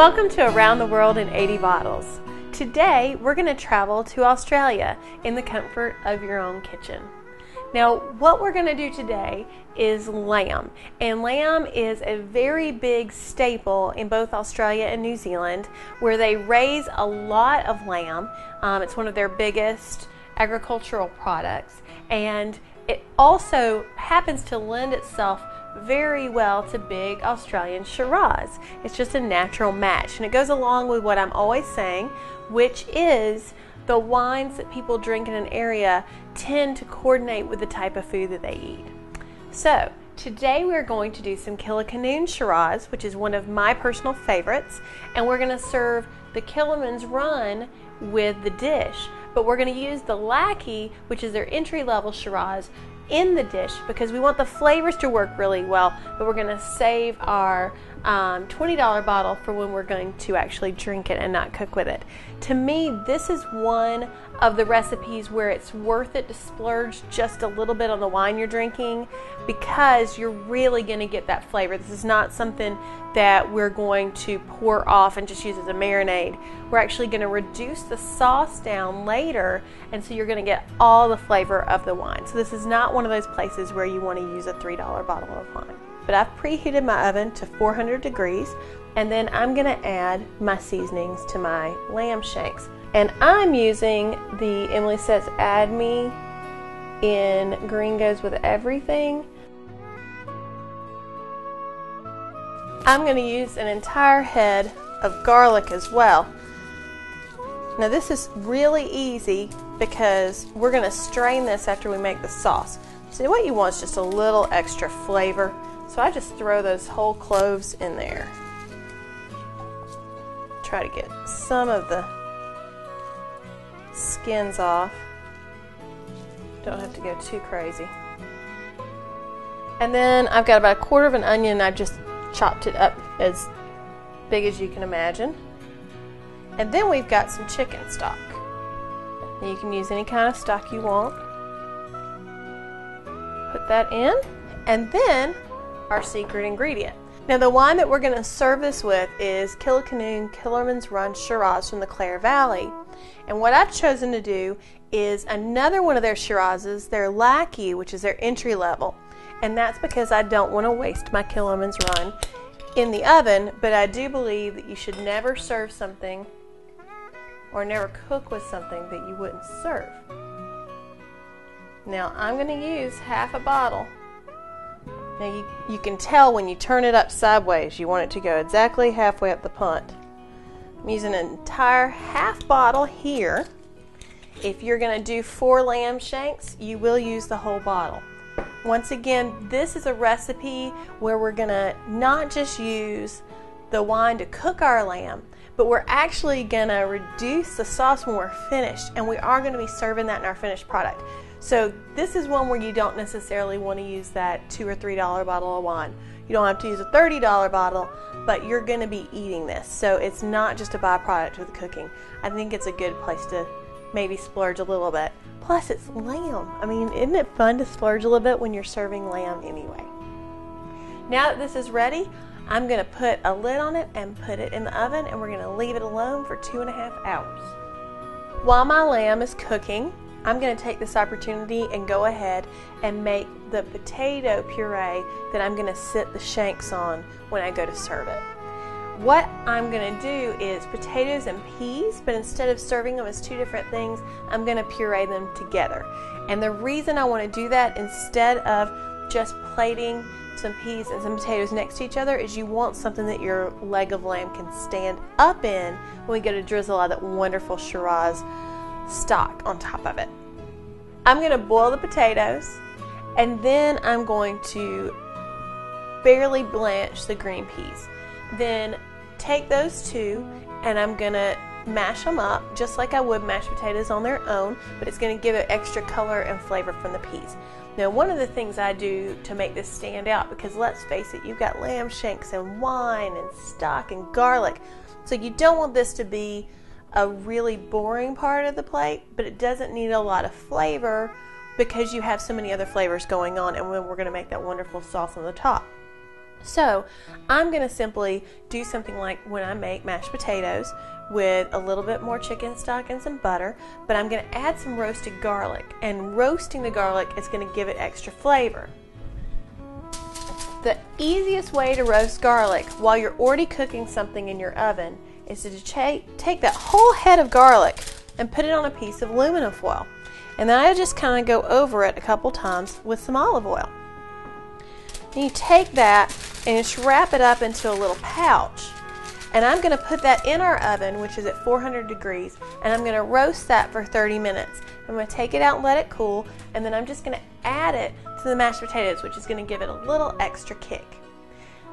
Welcome to Around the World in 80 Bottles. Today we're going to travel to Australia in the comfort of your own kitchen. Now, what we're going to do today is lamb, and lamb is a very big staple in both Australia and New Zealand where they raise a lot of lamb. Um, it's one of their biggest agricultural products, and it also happens to lend itself very well to big Australian Shiraz. It's just a natural match, and it goes along with what I'm always saying, which is the wines that people drink in an area tend to coordinate with the type of food that they eat. So, today we're going to do some Kilikanoon Shiraz, which is one of my personal favorites, and we're going to serve the Killerman's Run with the dish. But we're going to use the Lackey, which is their entry level Shiraz, in the dish because we want the flavors to work really well, but we're going to save our um, $20 bottle for when we're going to actually drink it and not cook with it. To me, this is one of the recipes where it's worth it to splurge just a little bit on the wine you're drinking because you're really going to get that flavor. This is not something that we're going to pour off and just use as a marinade. We're actually going to reduce the sauce down later, and so you're going to get all the flavor of the wine. So, this is not one of those places where you want to use a $3 bottle of wine. But I've preheated my oven to 400 degrees, and then I'm going to add my seasonings to my lamb shanks. And I'm using the Emily Says Add Me in Green Goes with Everything. I'm going to use an entire head of garlic as well. Now this is really easy because we're going to strain this after we make the sauce. So what you want is just a little extra flavor. So I just throw those whole cloves in there. Try to get some of the skins off. Don't have to go too crazy. And then I've got about a quarter of an onion. I've just chopped it up as big as you can imagine. And then we've got some chicken stock. You can use any kind of stock you want. Put that in. And then our secret ingredient. Now the wine that we're going to serve this with is Kilikanoon Killerman's Run Shiraz from the Clare Valley. And what I've chosen to do is another one of their Shirazes, their Lackey, which is their entry level. And that's because I don't want to waste my Killerman's Run in the oven, but I do believe that you should never serve something or never cook with something that you wouldn't serve. Now I'm going to use half a bottle. Now you, you can tell when you turn it up sideways, you want it to go exactly halfway up the punt. I'm using an entire half bottle here. If you're going to do four lamb shanks, you will use the whole bottle. Once again, this is a recipe where we're going to not just use the wine to cook our lamb, but we're actually going to reduce the sauce when we're finished, and we are going to be serving that in our finished product. So this is one where you don't necessarily want to use that two or three dollar bottle of wine. You don't have to use a thirty dollar bottle, but you're going to be eating this, so it's not just a byproduct of the cooking. I think it's a good place to maybe splurge a little bit. Plus, it's lamb. I mean, isn't it fun to splurge a little bit when you're serving lamb anyway? Now that this is ready, I'm going to put a lid on it and put it in the oven, and we're going to leave it alone for two and a half hours. While my lamb is cooking, I'm going to take this opportunity and go ahead and make the potato puree that I'm going to sit the shanks on when I go to serve it. What I'm going to do is potatoes and peas, but instead of serving them as two different things, I'm going to puree them together. And the reason I want to do that instead of just plating some peas and some potatoes next to each other is you want something that your leg of lamb can stand up in when we go to drizzle out that wonderful Shiraz stock on top of it. I'm going to boil the potatoes and then I'm going to barely blanch the green peas. Then take those two and I'm going to mash them up just like I would mashed potatoes on their own, but it's going to give it extra color and flavor from the peas. Now, one of the things I do to make this stand out, because let's face it, you've got lamb shanks and wine and stock and garlic, so you don't want this to be a really boring part of the plate, but it doesn't need a lot of flavor because you have so many other flavors going on, and when we're going to make that wonderful sauce on the top. So I'm going to simply do something like when I make mashed potatoes with a little bit more chicken stock and some butter, but I'm going to add some roasted garlic. And roasting the garlic is going to give it extra flavor. The easiest way to roast garlic while you're already cooking something in your oven is to take that whole head of garlic and put it on a piece of aluminum foil. And then I just kind of go over it a couple times with some olive oil. And you take that and just wrap it up into a little pouch. And I'm going to put that in our oven, which is at 400 degrees, and I'm going to roast that for 30 minutes. I'm going to take it out and let it cool, and then I'm just going to add it to the mashed potatoes, which is going to give it a little extra kick.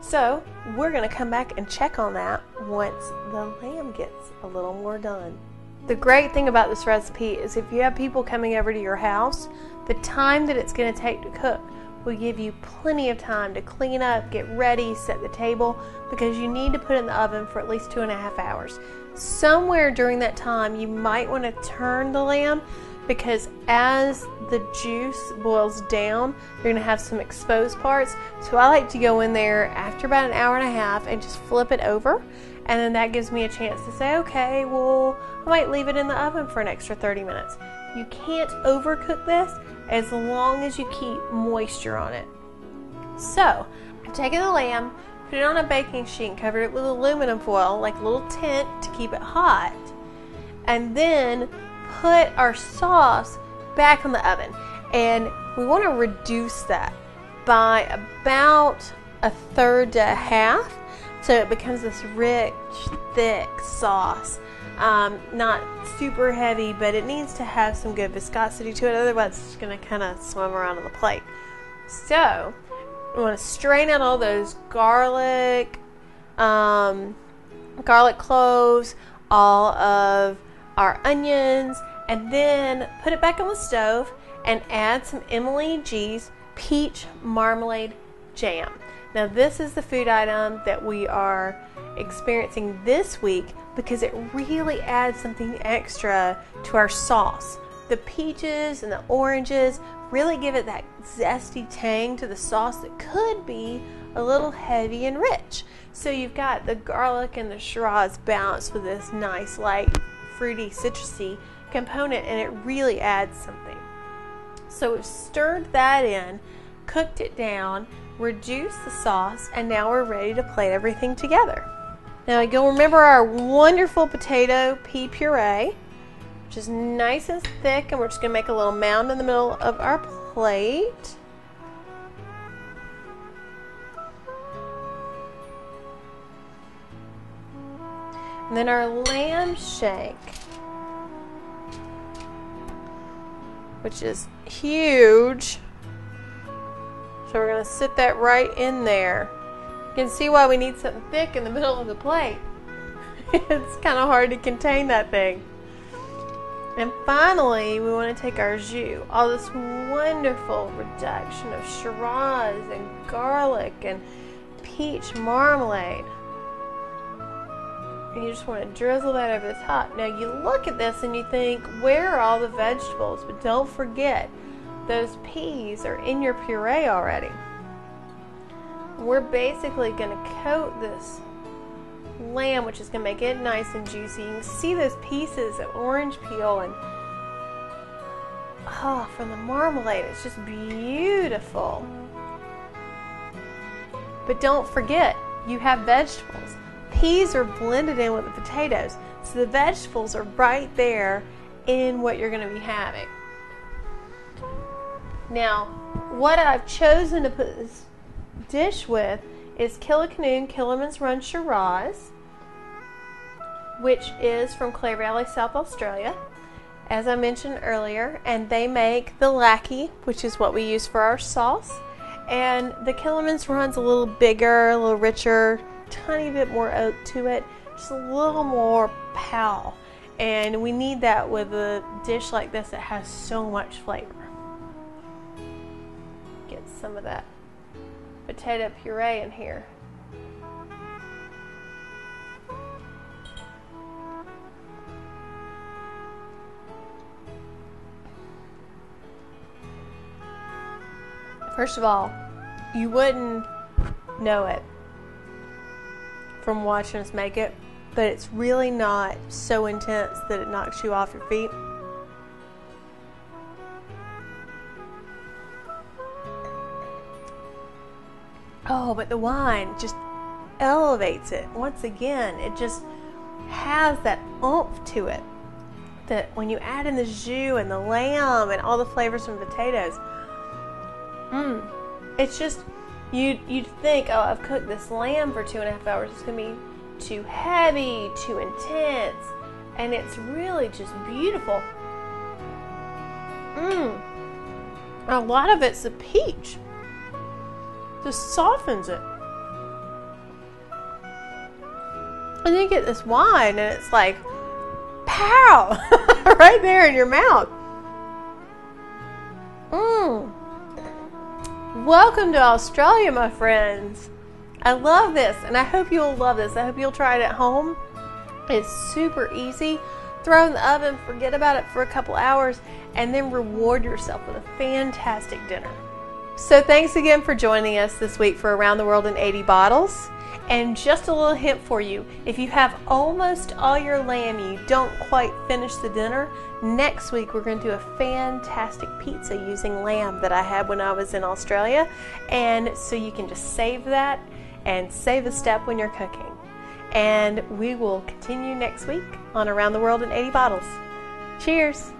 So, we're going to come back and check on that once the lamb gets a little more done. The great thing about this recipe is if you have people coming over to your house, the time that it's going to take to cook will give you plenty of time to clean up, get ready, set the table, because you need to put it in the oven for at least two and a half hours. Somewhere during that time, you might want to turn the lamb because as the juice boils down, you're going to have some exposed parts. So I like to go in there after about an hour and a half and just flip it over. And then that gives me a chance to say, okay, well, I might leave it in the oven for an extra 30 minutes. You can't overcook this as long as you keep moisture on it. So, I've taken the lamb, put it on a baking sheet, and covered it with aluminum foil, like a little tent to keep it hot, and then put our sauce back in the oven. And we want to reduce that by about a third to a half so it becomes this rich, thick sauce. Um, not super heavy, but it needs to have some good viscosity to it. Otherwise, it's going to kind of swim around on the plate. So, we want to strain out all those garlic, um, garlic cloves, all of our onions, and then put it back on the stove and add some Emily G's peach marmalade jam. Now, this is the food item that we are experiencing this week because it really adds something extra to our sauce. The peaches and the oranges really give it that zesty tang to the sauce that could be a little heavy and rich. So you've got the garlic and the Shiraz balanced with this nice, light, fruity, citrusy component, and it really adds something. So we've stirred that in, cooked it down, reduced the sauce, and now we're ready to plate everything together. Now you'll remember our wonderful potato pea puree, which is nice and thick, and we're just going to make a little mound in the middle of our plate. And then our lamb shank, which is huge. So we're going to sit that right in there. You can see why we need something thick in the middle of the plate. it's kind of hard to contain that thing. And finally, we want to take our jus, all this wonderful reduction of Shiraz and garlic and peach marmalade. And you just want to drizzle that over the top. Now, you look at this and you think, where are all the vegetables? But don't forget, those peas are in your puree already we're basically going to coat this lamb, which is going to make it nice and juicy. You can see those pieces of orange peel and oh, from the marmalade, it's just beautiful. But don't forget, you have vegetables. Peas are blended in with the potatoes, so the vegetables are right there in what you're going to be having. Now, what I've chosen to put this dish with is Kilikanoon Killerman's Run Shiraz, which is from Clare Valley, South Australia, as I mentioned earlier, and they make the Lackey, which is what we use for our sauce. And the Killerman's Run's a little bigger, a little richer, tiny bit more oak to it, just a little more pow. And we need that with a dish like this that has so much flavor. Some of that potato puree in here. First of all, you wouldn't know it from watching us make it, but it's really not so intense that it knocks you off your feet. Oh, but the wine just elevates it. Once again, it just has that oomph to it that when you add in the jus and the lamb and all the flavors from potatoes, mmm, it's just you you'd think, oh, I've cooked this lamb for two and a half hours. It's gonna be too heavy, too intense, and it's really just beautiful. Mmm. A lot of it's the peach. Just softens it. And then you get this wine, and it's like, pow, right there in your mouth. Mmm. Welcome to Australia, my friends. I love this, and I hope you'll love this. I hope you'll try it at home. It's super easy. Throw in the oven, forget about it for a couple hours, and then reward yourself with a fantastic dinner. So, thanks again for joining us this week for Around the World in 80 Bottles. And just a little hint for you if you have almost all your lamb, you don't quite finish the dinner, next week we're going to do a fantastic pizza using lamb that I had when I was in Australia. And so you can just save that and save a step when you're cooking. And we will continue next week on Around the World in 80 Bottles. Cheers!